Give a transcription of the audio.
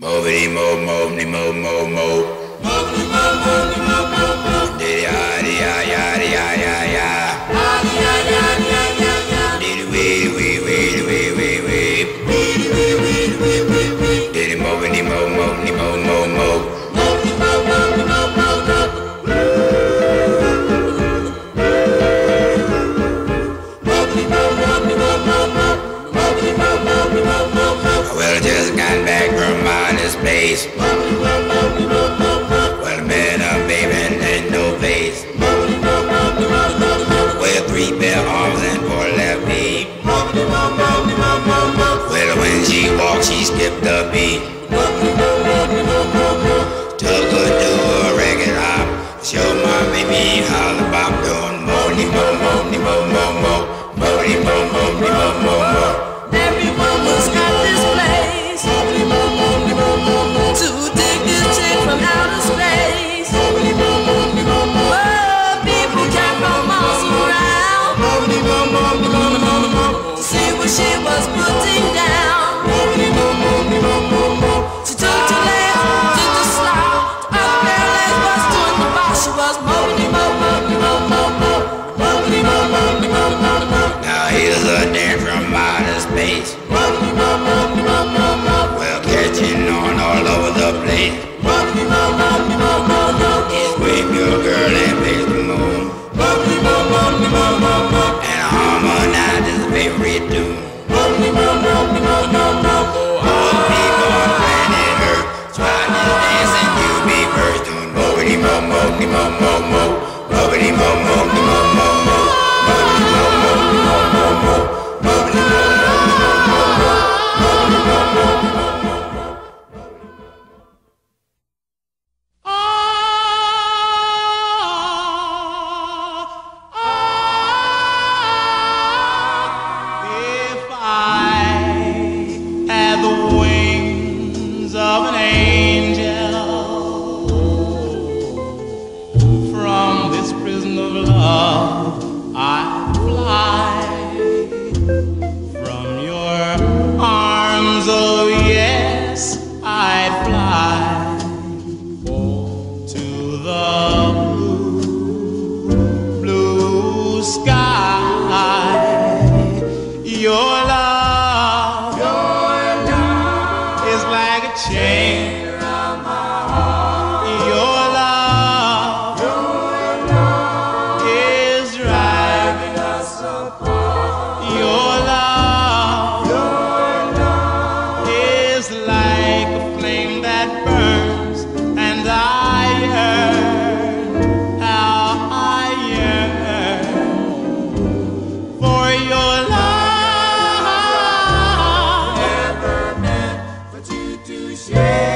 Mo, mo, mo, mo, mo, mo. Mo, mo, mo, mo, mo. face. Well, men are bathing and no face. Well, three bare arms and four left feet. Well, when she walks, she skipped the beat. late. Wake your girl Come. share.